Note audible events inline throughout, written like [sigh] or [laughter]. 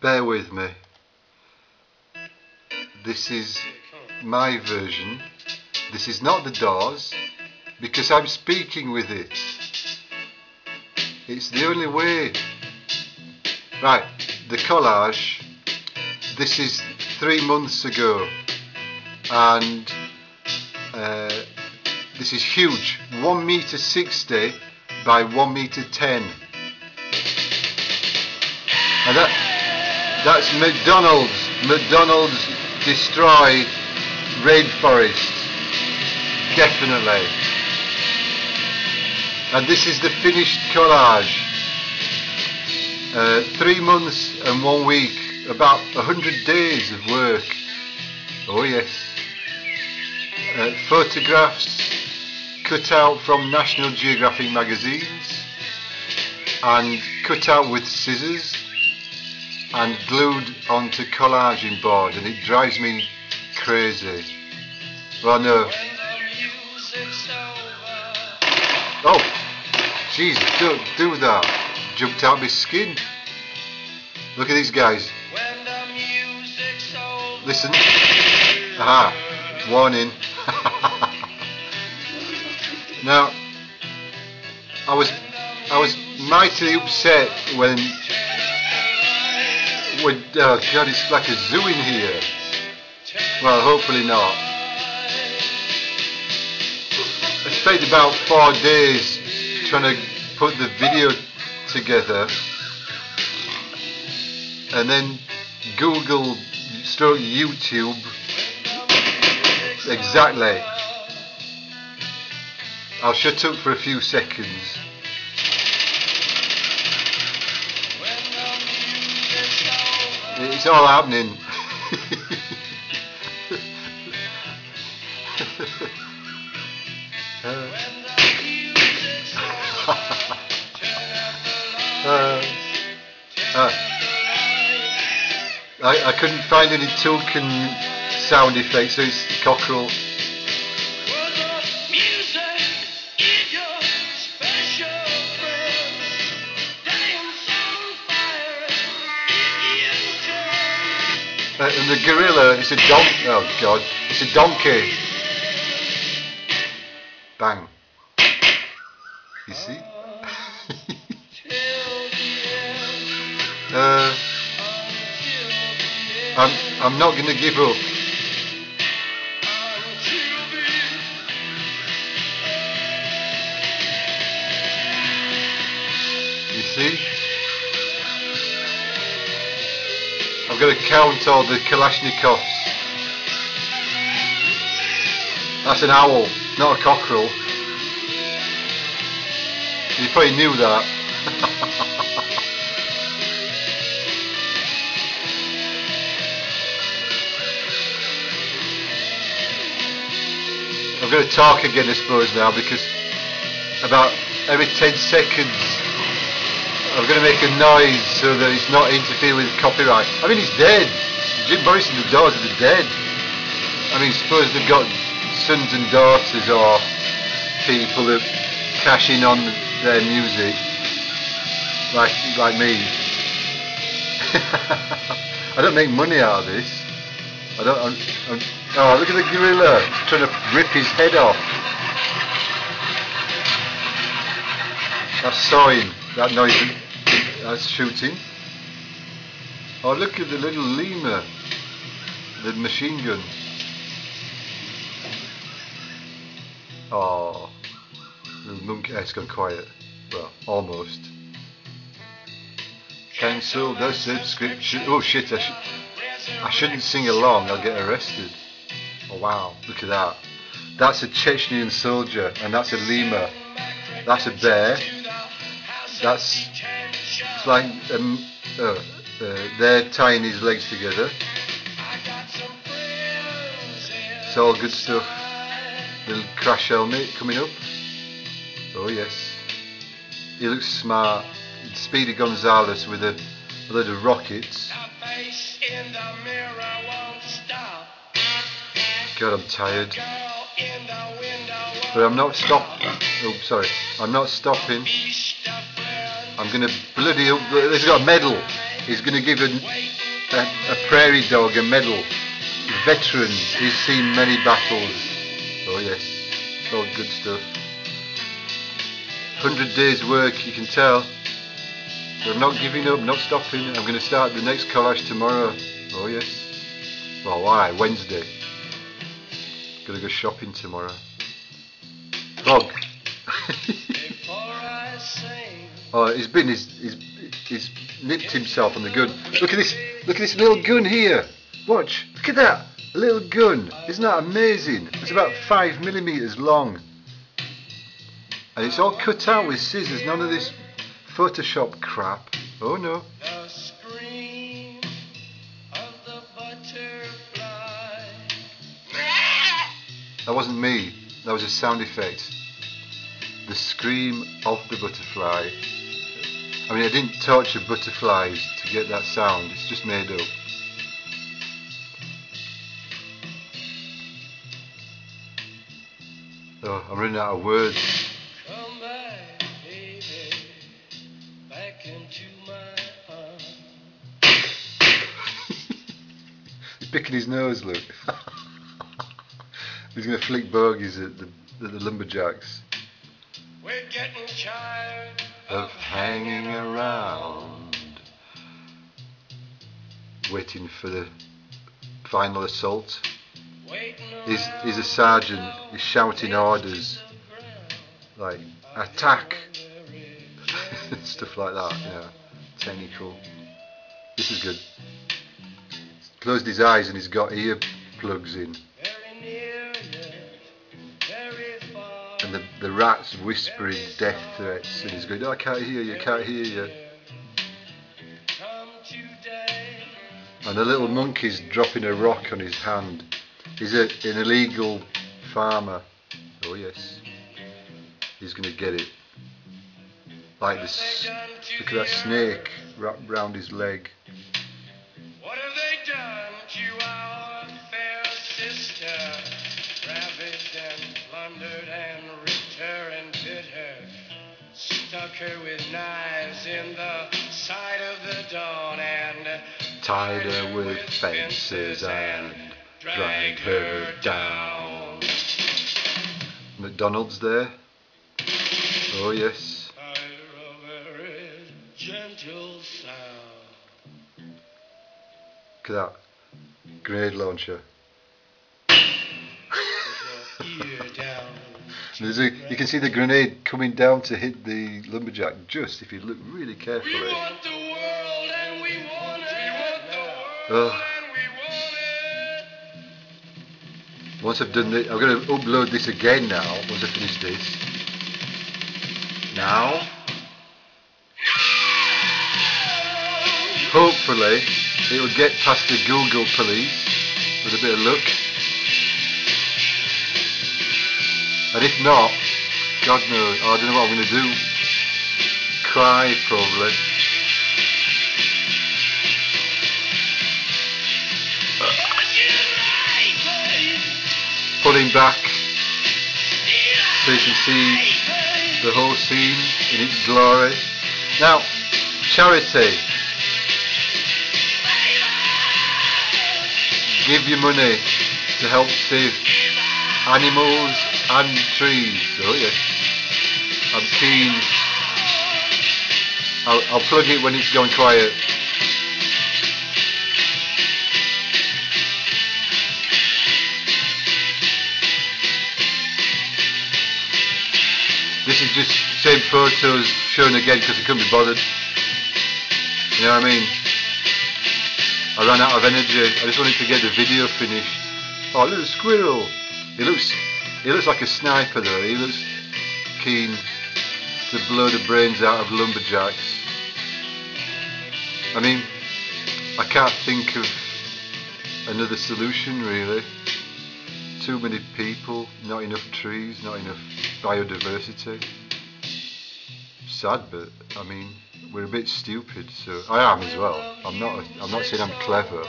bear with me. This is my version. This is not the doors because I'm speaking with it. It's the only way. Right, the collage. This is three months ago, and uh, this is huge. One meter sixty by one meter ten. And that that's McDonald's. McDonald's destroy rainforests. Definitely. And this is the finished collage. Uh, three months and one week, about a hundred days of work. Oh yes. Uh, photographs cut out from National Geographic magazines and cut out with scissors and glued onto collaging board and it drives me crazy. Well no. Oh Jesus, don't do that. Jumped out of my skin. Look at these guys. Listen. Aha. Warning. [laughs] now I was I was mightily upset when when oh uh, god it's like a zoo in here. Well hopefully not. I spent about four days trying to put the video together and then Google stroke YouTube exactly I'll shut up for a few seconds it's all happening. [laughs] Uh, uh, I, I couldn't find any token sound effects so it's cockerel Uh, and the gorilla is a don. Oh god, it's a donkey. Bang. You see? [laughs] uh, I'm I'm not gonna give up. You see? I'm going to count all the Kalashnikovs. That's an owl, not a cockerel. You probably knew that. [laughs] I'm going to talk again, I suppose, now because about every 10 seconds I'm going to make a noise so that it's not interfere with copyright. I mean, he's dead. Jim Morrison, the Doors are dead. I mean, suppose they've got sons and daughters or people that cash in on their music, like like me. [laughs] I don't make money out of this. I don't. I'm, I'm, oh, look at the gorilla trying to rip his head off. That's sawing. That noise. That's shooting. Oh, look at the little lemur. The machine gun. Oh, the monkey. It's gone quiet. Well, almost. Cancel the subscription. Oh shit! I, sh I shouldn't sing along. I'll get arrested. Oh wow! Look at that. That's a Chechnyan soldier, and that's a lemur. That's a bear. That's it's like um, uh, uh, they're tying his legs together. It's all good stuff. Little crash helmet coming up. Oh yes. He looks smart. Speedy Gonzales with a, a load of rockets. God, I'm tired. But I'm not stopping. Oh, sorry. I'm not stopping. I'm gonna bloody. He's got a medal. He's going to give a, a, a prairie dog a medal. Veteran. He's seen many battles. Oh yes, all good stuff. 100 days work, you can tell. I'm not giving up, not stopping. I'm going to start the next collage tomorrow. Oh yes. Well, why? Wednesday. Gonna go shopping tomorrow. Dog. [laughs] oh, he's been, he's, he's, he's nipped himself on the gun. Look at this, look at this little gun here. Watch, look at that. A little gun. Isn't that amazing? It's about five millimeters long. And it's all cut out with scissors, none of this Photoshop crap. Oh no. That wasn't me, that was a sound effect. The scream of the butterfly. I mean, I didn't torture butterflies to get that sound, it's just made up. Oh, I'm running out of words. [laughs] He's picking his nose, look. [laughs] He's going to flick bogies at the, at the lumberjacks. We're getting tired of hanging around, waiting for the final assault. He's, he's a sergeant, he's shouting orders like attack, [laughs] stuff like that. Yeah, technical. This is good. Closed his eyes and he's got ear plugs in. And the, the rat's whispering death threats and he's going, oh, I can't hear you, I can't hear you. And the little monkey's dropping a rock on his hand. He's a, an illegal farmer. Oh yes. He's going to get it. Like this. Look at that snake wrapped round his leg. Tied her with fences and dragged her down. McDonald's there. Oh yes. Look at that grenade launcher. [laughs] There's a, you can see the grenade coming down to hit the lumberjack just if you look really carefully. Oh. Once I've done this, I'm going to upload this again now, once I finish this. Now. Hopefully, it'll get past the Google police with a bit of luck. And if not, God knows, I don't know what I'm going to do. Cry, probably. Pulling back so you can see the whole scene in its glory. Now, charity. Give your money to help save animals and trees. Oh yeah, I'm keen. I'll, I'll plug it when it's going quiet. This is just same photos shown again because I couldn't be bothered. You know what I mean? I ran out of energy. I just wanted to get the video finished. Oh, little squirrel. He looks he looks like a sniper though. He looks keen to blow the brains out of lumberjacks. I mean, I can't think of another solution really. Too many people, not enough trees, not enough biodiversity. Sad, but I mean, we're a bit stupid. So I am as well. I'm not. I'm not saying I'm clever.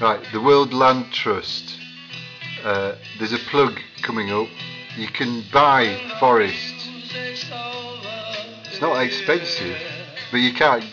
Right, the World Land Trust uh, there's a plug coming up. You can buy forests. It's not expensive, but you can't